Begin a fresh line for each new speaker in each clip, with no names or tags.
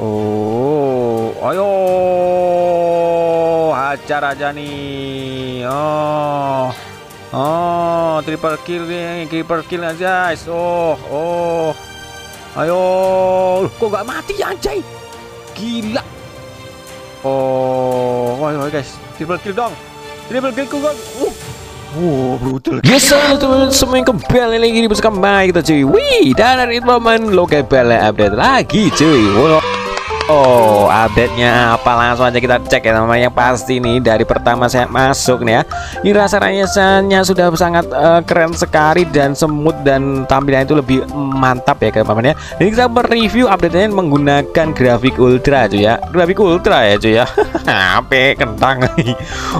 Oh, ayo hajar aja nih. Oh. Oh, triple kill nih, triple kill aja, guys. Oh, oh. Ayo, kok nggak mati anjay? Gila. Oh, guys, triple kill dong. Triple kill kok. Uh. Wow, brutal. Yes, halo teman-teman semua yang kembali lagi di bersama kita cuy. Wih, dan hari ini momen lo kembali update lagi cuy. Wow. Oh, update-nya apa langsung aja kita cek ya teman-teman yang pasti nih dari pertama saya masuk nih ya. Ini rasa rasanya sudah sangat uh, keren sekali dan semut dan tampilannya itu lebih mantap ya teman-teman ya. Jadi kita mereview update-nya menggunakan grafik ultra cuy ya. Grafik ultra ya cuy ya. HP kentang.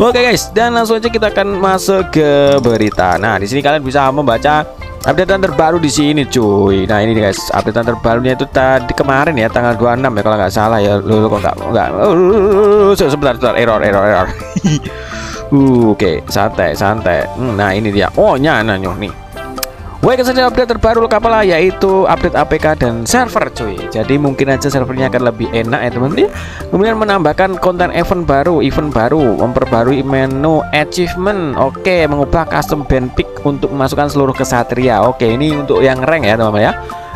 Oke guys, dan langsung aja kita akan masuk ke berita. Nah, di sini kalian bisa membaca updatean terbaru di sini cuy. Nah ini guys updatean terbarunya itu tadi kemarin ya tanggal 26 ya kalau nggak salah ya. Lu, kok nggak nggak uh, sebentar sebentar error error error. Uh, oke okay. santai santai. Hmm, nah ini dia. Oh nyana nih Baik saja update terbaru kapal yaitu update APK dan server cuy. Jadi mungkin aja servernya akan lebih enak ya teman-teman. Kemudian menambahkan konten event baru, event baru, memperbarui menu achievement. Oke, mengubah custom band pick untuk memasukkan seluruh kesatria. Oke, ini untuk yang rank ya teman-teman ya.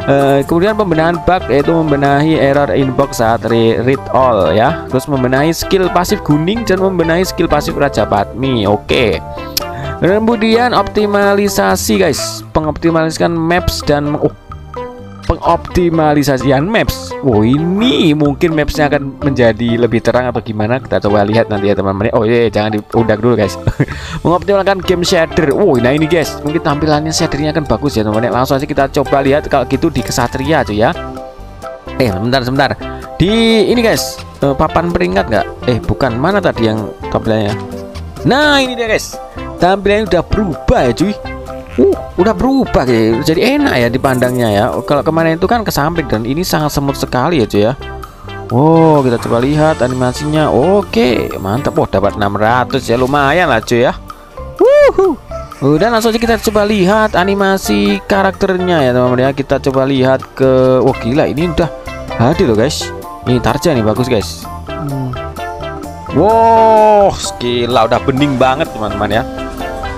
Uh, kemudian pembenahan bug yaitu membenahi error inbox saat re read all ya. Terus membenahi skill pasif kuning dan membenahi skill pasif Raja Patmi. Oke. Kemudian optimalisasi guys, pengoptimalisasian maps dan oh, pengoptimalisasian maps. Oh ini mungkin mapsnya akan menjadi lebih terang atau gimana? Kita coba lihat nanti ya teman-teman. Oh iya, jangan diundak dulu guys. Mengoptimalkan game shader. Oh nah ini guys, mungkin tampilannya shadernya akan bagus ya teman-teman. Langsung aja kita coba lihat kalau gitu di kesatria tuh ya. Eh sebentar sebentar. Di ini guys, eh, papan peringkat nggak? Eh bukan mana tadi yang tampilannya? Nah ini dia guys tampilannya udah berubah ya cuy. Uh udah berubah ya jadi enak ya dipandangnya ya. Kalau kemarin itu kan ke samping dan ini sangat semut sekali ya cuy ya. Wow kita coba lihat animasinya. Oke mantap. Oh dapat 600 ya. Lumayan lah cuy ya. Wuhu. Udah langsung aja kita coba lihat animasi karakternya ya teman-teman ya. Kita coba lihat ke Wah gila ini udah hadir loh guys. Ini Tarja nih bagus guys. Hmm. Wow gila udah bening banget teman-teman ya.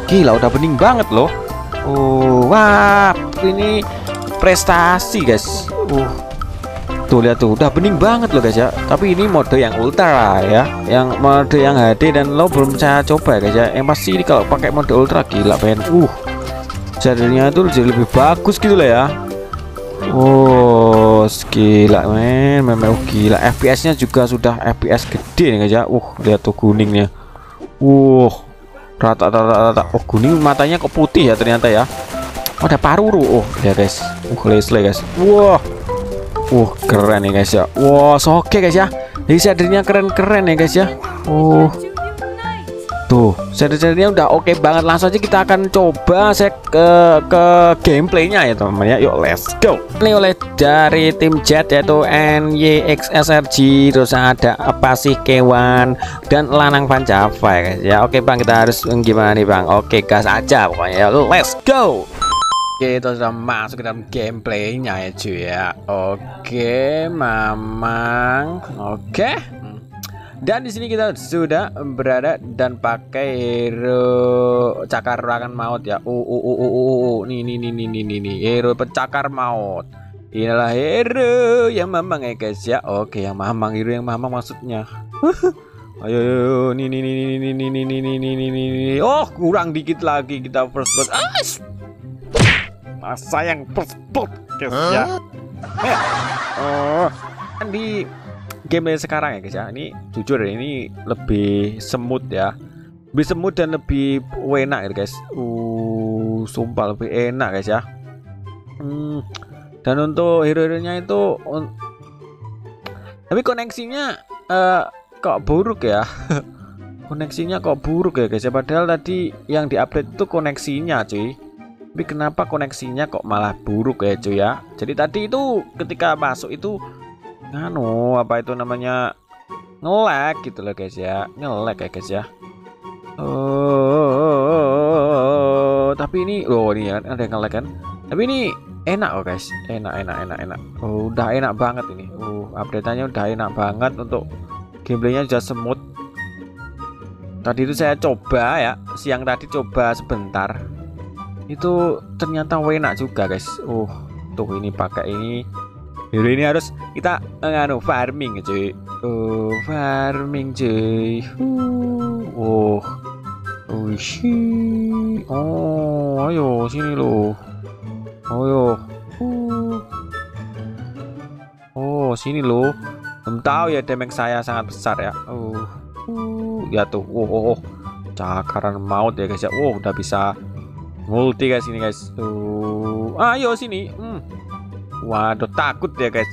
Gila udah bening banget loh. Oh wah ini prestasi guys. Uh. Tuh lihat tuh udah bening banget loh guys ya. Tapi ini mode yang ultra ya. Yang mode yang HD dan lo belum saya coba guys ya. Yang pasti ini kalau pakai mode ultra gila pengen Uh. Jadinya itu jadi lebih bagus gitu lah ya Oh gila men. Memang oh, gila. FPS nya juga sudah FPS gede nih guys ya. Uh lihat tuh kuningnya Uh rata rata rata oh kuning matanya kok putih ya ternyata ya. Oh, ada paruru oh ya guys. Uh lesle guys. Wah. Uh keren ya guys ya. Wah wow, oke guys ya. Jadi shadernya keren-keren ya guys ya. Oh Tuh, shader-shadernya udah oke okay banget. Langsung aja kita akan coba saya ke ke gameplaynya ya teman-teman ya. Yuk, let's go. Ini oleh dari tim Jet yaitu NYXSRG terus ada apa sih Kewan dan Lanang Pancava ya. Ya, oke okay, Bang, kita harus gimana nih Bang? Oke, okay, gas aja pokoknya. Ya, let's go. Oke, itu sudah masuk ke dalam gameplaynya ya cuy ya. Oke, Mamang. Oke. Dan di sini kita sudah berada dan pakai hero cakar ruangan maut ya. Uh uh uh uh uh, uh. nih nih nih nih nih nih nih hero pencakar maut. Inilah hero yang mamang ya guys ya. Oke, yang mamang hero yang mamang maksudnya. ayo, ayo, nih nih nih nih nih nih nih nih nih nih nih nih. Oh, kurang dikit lagi kita first blood. Ah, masa yang first blood guys ya. Eh, oh, di game sekarang ya guys ya. Ini jujur ini lebih semut ya. Lebih semut dan lebih enak gitu guys. Uh sumpah lebih enak guys ya. Hmm, dan untuk hero-heronya itu tapi koneksinya uh, kok buruk ya? Koneksinya kok buruk ya guys ya? Padahal tadi yang diupdate itu koneksinya cuy. Tapi kenapa koneksinya kok malah buruk ya cuy ya? Jadi tadi itu ketika masuk itu nganu apa itu namanya? Ngelek gitu loh guys ya. Ngelek ya guys ya. Oh, tapi ini oh ini kan ada yang ngelek kan? Tapi ini enak oh guys. Enak enak enak enak. Oh, udah enak banget ini. Uh update-nya udah enak banget untuk gameplaynya sudah smooth. Tadi itu saya coba ya. Siang tadi coba sebentar. Itu ternyata enak juga guys. Uh tuh ini pakai ini Jadi ini harus kita nganu farming cuy uh farming cuy oh oh oh ayo sini loh Oh yo. Uh. Oh, sini loh. Belum tahu ya damage saya sangat besar ya. Uh. Uh, ya tuh. Oh, oh, oh. Cakaran maut ya guys ya. Oh, udah bisa multi guys ini guys. Tuh. Ayo sini. Hmm. Waduh, takut ya guys.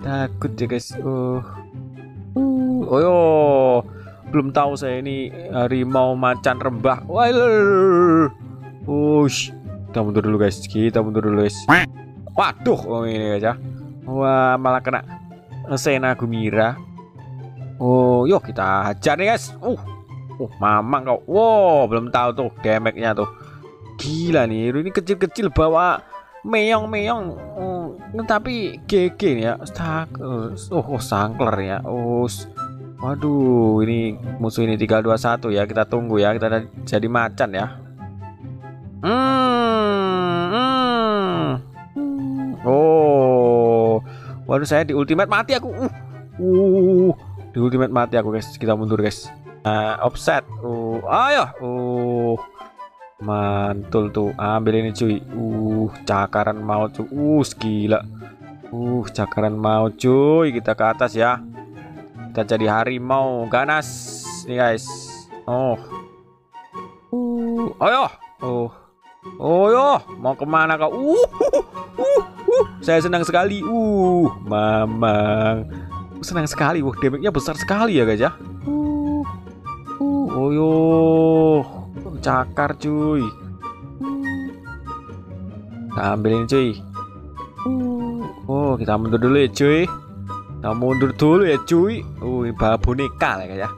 Takut ya guys. Uh. Uh. Oh yo. Belum tahu saya ini harimau macan rembah. Wah. Ush. Kita mundur dulu guys. Kita mundur dulu guys. Waduh, oh ini guys ya. Wah, malah kena Sena Gumira. Oh, yuk kita hajar nih guys. Uh. Uh, mamang kau. Wow, belum tahu tuh damage-nya tuh. Gila nih, ini kecil-kecil bawa meong-meong. Oh, tapi GG ya. Stak. Oh, oh, sangkler ya. Oh. Waduh, ini musuh ini 321 ya. Kita tunggu ya. Kita jadi macan ya. Hmm, hmm. Oh. Waduh saya di ultimate mati aku. Uh. Uh. Di ultimate mati aku guys. Kita mundur guys. Uh, offset. Uh. Ayo. Uh. Mantul tuh. Ambil ini cuy. Uh, cakaran mau cuy. Uh, gila. Uh, cakaran mau cuy. Kita ke atas ya. Kita jadi harimau ganas nih guys. Oh. Uh, ayo. Oh. Oh yo, mau ke mana kau? Uh, uh, uh, uh, saya senang sekali. Uh, mamang, senang sekali. Wah, damage-nya besar sekali ya guys ya. Uh, uh, oh yo, cakar cuy. Kita ambilin cuy. Oh, kita mundur dulu ya cuy. Kita mundur dulu ya cuy. Bawa boneka lah ya.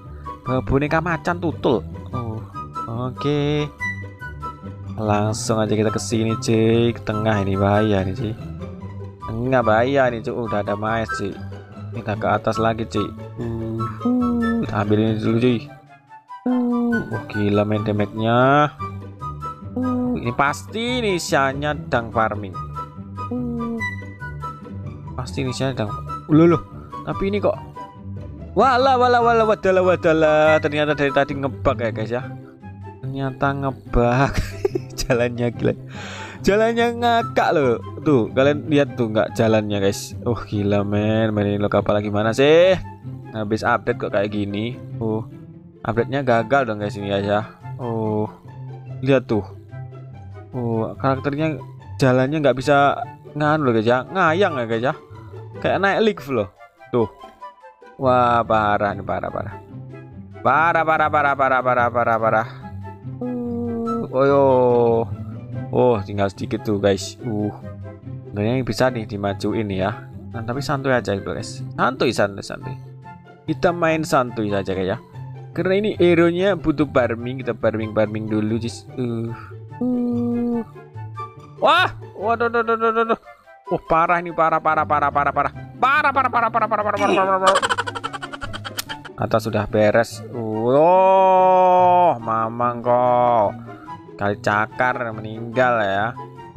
Bawa boneka macan tutul. Oh, oke. Okay. Langsung aja kita ke sini, cuy. Ke tengah ini bahaya nih, cuy. Tengah bahaya nih, cuy. Udah ada mais, cuy. Kita ke atas lagi, cuy. Uh, uh, kita ambil ini dulu, cuy. Uh, oh, gila main damage-nya. Uh, ini pasti nih sianya dang farming. Uh, pasti nih sianya dang. Loh, loh. Tapi ini kok Wala wala wala wadala wadala ternyata dari tadi ngebug ya guys ya. Ternyata ngebug. Jalannya gila. Jalannya ngakak loh. Tuh kalian lihat tuh nggak jalannya guys. Oh gila men. Main lo kapal lagi? Mana sih? Habis update kok kayak gini. Oh update nya gagal dong guys ini ya. Oh lihat tuh. Oh karakternya jalannya nggak bisa nganu loh guys ya. Ngayang ya guys ya. Kayak naik lift loh. Tuh. Wah parah nih parah parah. Parah parah parah parah parah parah parah. Oh yo. Oh tinggal sedikit tuh guys. Uh sebenarnya yang bisa nih dimajuin ya. Nah, tapi santuy aja guys. Santuy santuy santuy. Kita main santuy saja kayak ya karena ini hero nya butuh farming kita farming farming dulu guys uh. uh. wah! Waduh waduh waduh waduh Oh parah ini parah parah parah parah parah. Parah parah parah parah parah parah parah parah parah. Atas sudah beres. Oh mamang kok. Kali cakar meninggal ya.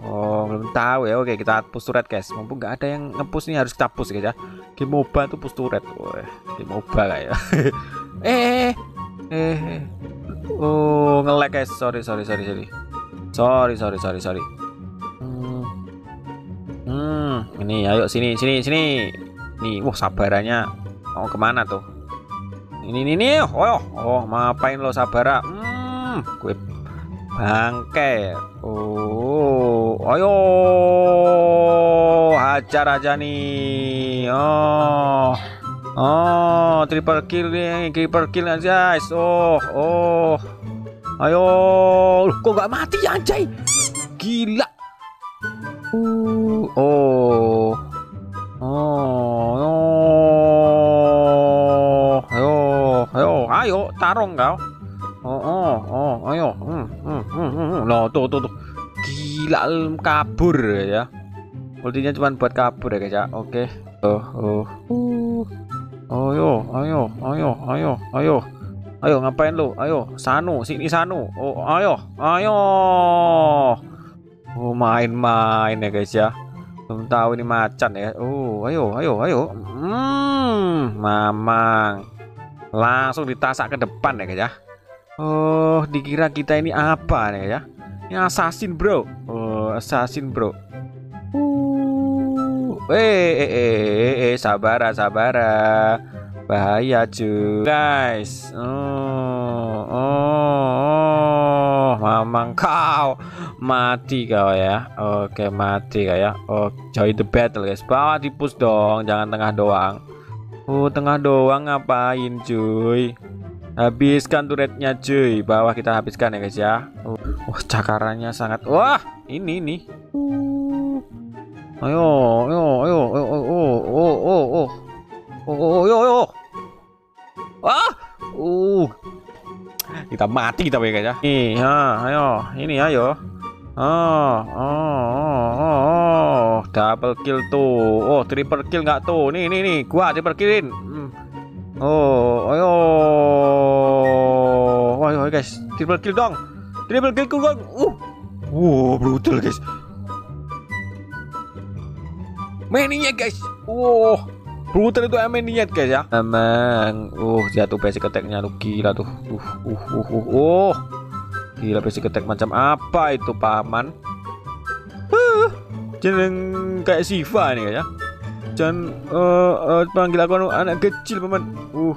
Oh belum tahu ya. Oke kita push turret guys. Mumpung nggak ada yang ngepush nih harus kita push guys ya. Game MOBA tuh push turret Game MOBA lah ya eh, eh Eh. Oh ngelek guys. Sorry sorry sorry sorry. Sorry sorry sorry sorry. Hmm. hmm Ini ayo sini sini sini. Nih wah sabarannya. Mau ke mana tuh? Ini ini nih Oh oh ngapain lo sabara? Hmm gue bangke. Oh ayo. Hajar aja nih. Oh oh triple kill nih triple kill aja guys. Oh oh. Ayo. Loh, kok gak mati anjay. Gila. Uh, oh. Oh oh ayo ayo. Ayo tarung kau. Oh oh oh. Ayo. Hmm, hmm, hmm, hmm. Loh, tuh tuh tuh. Gila kabur ya. Ultinya cuma buat kabur ya guys ya. Oke. Oh oh. uh. Ayo ayo ayo ayo ayo. Ayo ngapain lu? Ayo Sanu sini Sanu. Oh ayo ayo. Oh main-main ya guys ya. Belum tahu ini macan ya. Oh ayo ayo ayo. Hmm mamang. Langsung ditasak ke depan ya guys ya. Oh dikira kita ini apa nih ya? Ini assassin bro. Oh assassin bro uh eh eh eh eh, eh sabar sabar bahaya cuy guys oh, oh, oh mamang kau. Mati kau ya. Oke mati kau ya. Oh join the battle guys. Bawa di push dong jangan tengah doang. Oh tengah doang ngapain cuy? Habiskan turretnya cuy. Bawah kita habiskan ya guys ya. Oh, oh cakarannya sangat. Wah ini nih uh. Ayo ayo ayo ayo oh oh oh oh oh Oh, oh, oh, oh. Ah, uh. Kita mati kita ya. Nih, ha, ayo. Ini ayo. Oh, oh, oh, oh, oh. double kill tuh. Oh, triple kill nggak tuh? Nih, nih, nih. Gua triple killin. Hmm. Oh, ayo. Ayo guys, triple kill dong. Triple kill dong. Uh. Wow, brutal guys. Mainnya guys. Wow. Brutal itu niat guys ya. Emang, uh jatuh basic attack-nya tuh gila tuh. Uh, uh, uh, uh, uh. Gila basic attack macam apa itu paman? Uh, jangan kayak Siva nih guys ya. Jangan uh, uh, panggil aku anak kecil paman. Uh,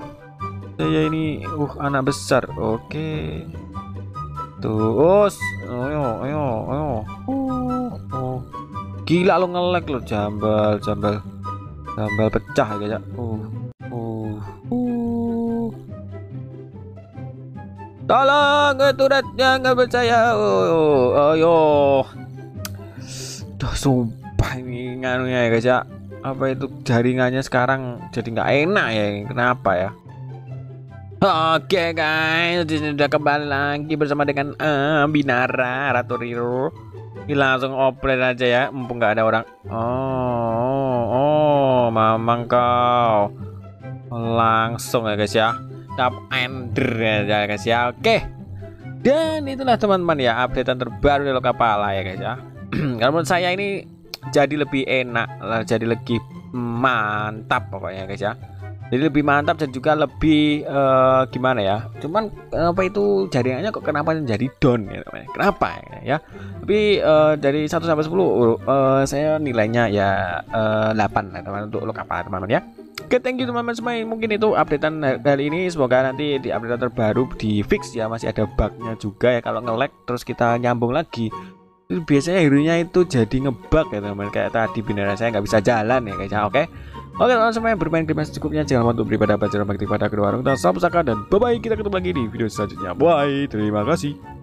saya ini uh anak besar. Oke. Okay. Tuh, os. Ayo, ayo, ayo. Uh, oh. Gila lo ngelek lo jambal, jambal. Sambal pecah ya. Uh. Uh. Uh. Tolong turretnya nggak percaya. Oh, ayo. Duh, sumpah ini nganunya ya guys ya. Apa itu jaringannya sekarang jadi nggak enak ya? Kenapa ya? Oke guys, sudah kembali lagi bersama dengan uh, Binara Ratu Riro. Ini langsung operate aja ya, mumpung nggak ada orang. Oh, oh, mamang kau. Langsung ya guys ya. Tap ender ya guys ya. Oke. Dan itulah teman-teman ya updatean terbaru dari Lokapala ya guys ya. Kalau menurut saya ini jadi lebih enak, jadi lebih mantap pokoknya guys ya jadi lebih mantap dan juga lebih uh, gimana ya cuman apa itu jaringannya kok kenapa jadi down ya kenapa ya, ya? tapi uh, dari 1 sampai 10 uh, saya nilainya ya uh, 8 nah, teman untuk lo kapal teman-teman ya Oke, thank you teman-teman semua. Mungkin itu updatean kali ini. Semoga nanti di update terbaru di fix ya. Masih ada bugnya juga ya. Kalau nge-lag terus kita nyambung lagi. Biasanya hero-nya itu jadi ngebug ya teman-teman. Kayak tadi beneran saya nggak bisa jalan ya guys. Ya. Oke. Okay? Oke teman-teman semua yang bermain game secukupnya jangan lupa untuk beri pada pelajaran bakti pada kedua orang dan salam dan bye bye kita ketemu lagi di video selanjutnya bye terima kasih